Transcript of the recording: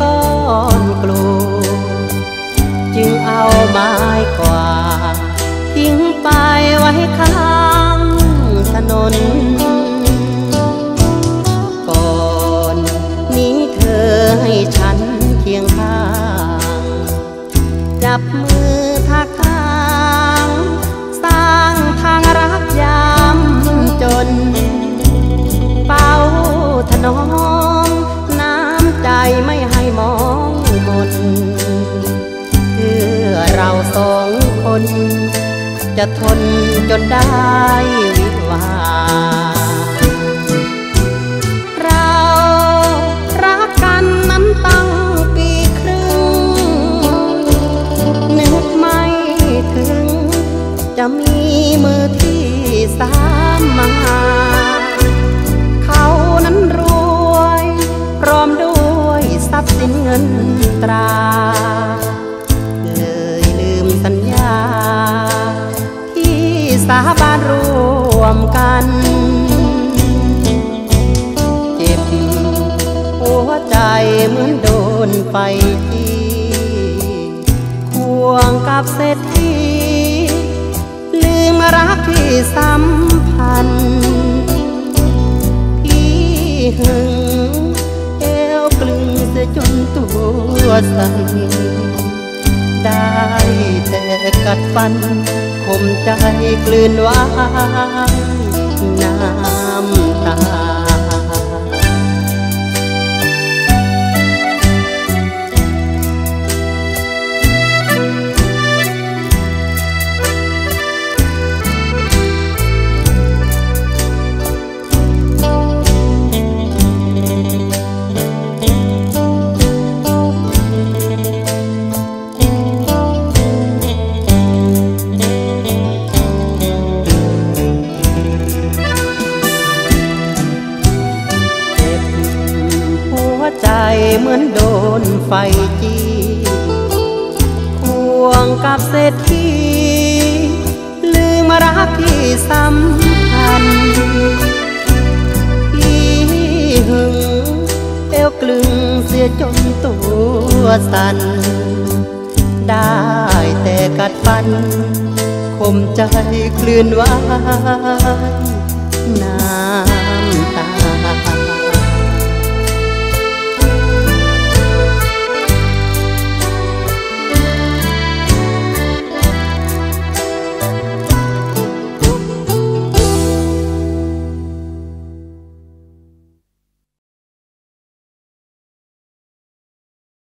ก้อนกลูจึงเอาไม้กวาดทิ้งไปไว้ข้างถนน ก่อนนี้เธอให้ฉันเคียงข้าง จับมือ จะทนจนได้วิวาเรารักกันนั้นตั้งปีครึ่ง นึกไม่ถึง จะมีมือที่สามมา สาบานร่วมกันเจ็บหัวใจเหมือนโดนไฟจี้ควงกับเศรษฐีลืมรักที่สัมพันธ์พี่หึงเอวกลึงเสียจนตัวสั่นได้แต่กัดฟัน คมใจกลืนไว้น้ำตา ใจเหมือนโดนไฟจี้ควงกับเศรษฐีลืมรักที่สัมพันธ์พี่หึงเอวกลึงเสียจนตัวสั่นได้แต่กัดฟัน คมใจคลื่นไว้น้